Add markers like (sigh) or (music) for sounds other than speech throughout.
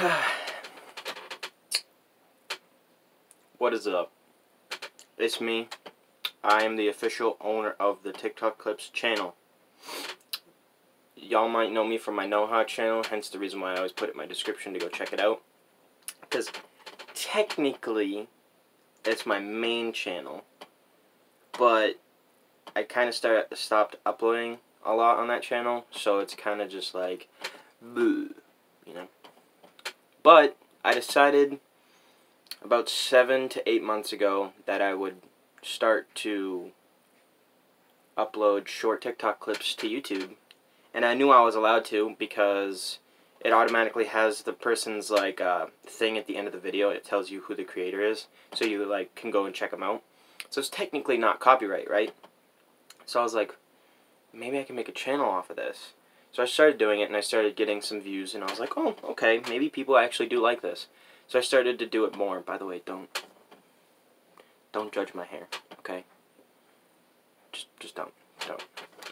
(sighs) what is up? It's me. I am the official owner of the TikTok Clips channel. Y'all might know me from my Noha channel, hence the reason why I always put it in my description to go check it out. Because technically, it's my main channel, but I kind of start stopped uploading a lot on that channel, so it's kind of just like, you know. But I decided about seven to eight months ago that I would start to upload short TikTok clips to YouTube. And I knew I was allowed to because it automatically has the person's like uh, thing at the end of the video. It tells you who the creator is, so you like can go and check them out. So it's technically not copyright, right? So I was like, maybe I can make a channel off of this. So I started doing it and I started getting some views and I was like, oh, okay, maybe people actually do like this. So I started to do it more. By the way, don't don't judge my hair, okay? Just just don't. Don't.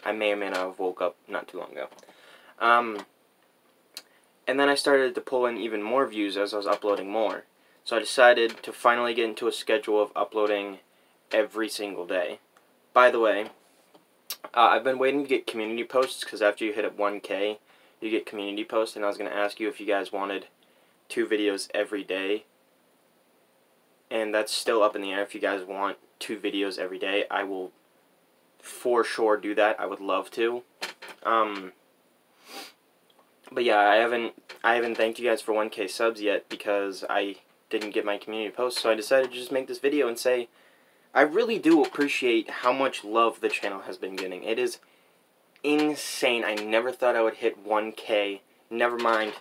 I may or may not have woke up not too long ago. Um and then I started to pull in even more views as I was uploading more. So I decided to finally get into a schedule of uploading every single day. By the way, uh, I've been waiting to get community posts because after you hit up 1K, you get community posts, and I was going to ask you if you guys wanted two videos every day. And that's still up in the air. If you guys want two videos every day, I will for sure do that. I would love to. Um, but yeah, I haven't I haven't thanked you guys for 1K subs yet because I didn't get my community post. So I decided to just make this video and say I really do appreciate how much love the channel has been getting. It is insane. I never thought I would hit 1K. Never mind.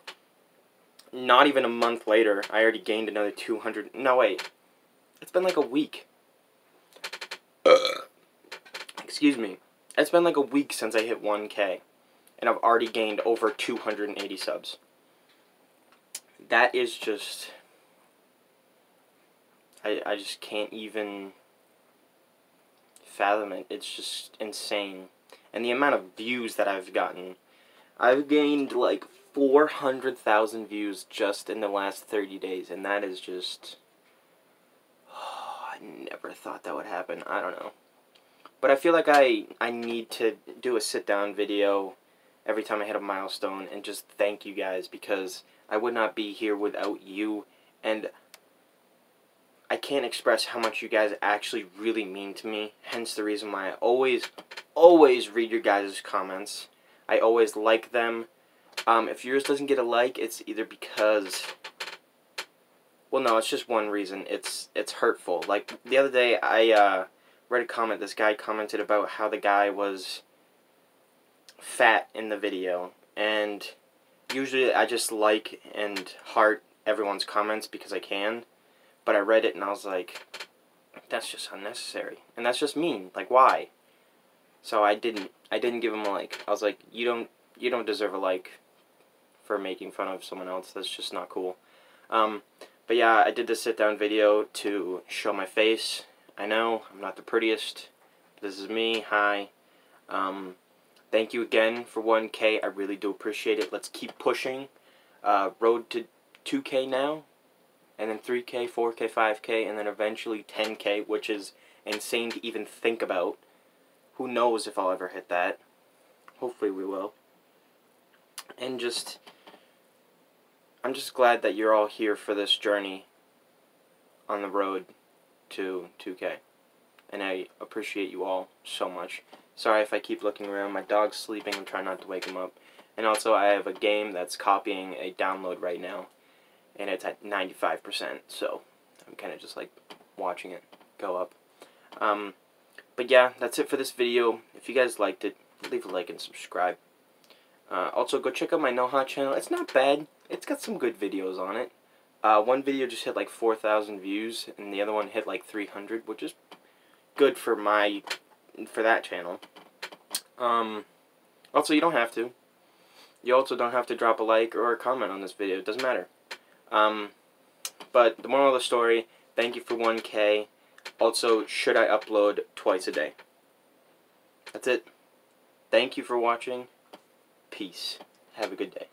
Not even a month later, I already gained another 200. No, wait. It's been like a week. (clears throat) Excuse me. It's been like a week since I hit 1K. And I've already gained over 280 subs. That is just... I, I just can't even fathom it. It's just insane. And the amount of views that I've gotten. I've gained like 400,000 views just in the last 30 days. And that is just... Oh, (sighs) I never thought that would happen. I don't know. But I feel like I, I need to do a sit-down video every time I hit a milestone and just thank you guys because I would not be here without you. And can't express how much you guys actually really mean to me. Hence the reason why I always, always read your guys' comments. I always like them. Um, if yours doesn't get a like, it's either because... Well, no, it's just one reason. It's it's hurtful. Like, the other day, I uh, read a comment. This guy commented about how the guy was fat in the video. And usually I just like and heart everyone's comments because I can. But I read it and I was like, that's just unnecessary. And that's just mean. Like, why? So I didn't. I didn't give him a like. I was like, you don't. You don't deserve a like for making fun of someone else. That's just not cool. Um, but yeah, I did this sit down video to show my face. I know I'm not the prettiest. This is me. Hi. Um, thank you again for 1K. I really do appreciate it. Let's keep pushing. Uh, road to 2K now and then 3K, 4K, 5K, and then eventually 10K, which is insane to even think about. Who knows if I'll ever hit that. Hopefully we will. And just, I'm just glad that you're all here for this journey on the road to 2K. And I appreciate you all so much. Sorry if I keep looking around. My dog's sleeping. I'm trying not to wake him up. And also, I have a game that's copying a download right now and it's at 95%, so I'm kind of just like watching it go up. Um, but yeah, that's it for this video. If you guys liked it, leave a like and subscribe. Uh, also, go check out my Noha channel. It's not bad. It's got some good videos on it. Uh, one video just hit like 4,000 views, and the other one hit like 300, which is good for my, for that channel. Um, also, you don't have to. You also don't have to drop a like or a comment on this video. It doesn't matter. Um, but the moral of the story, thank you for 1K. Also, should I upload twice a day? That's it. Thank you for watching. Peace. Have a good day.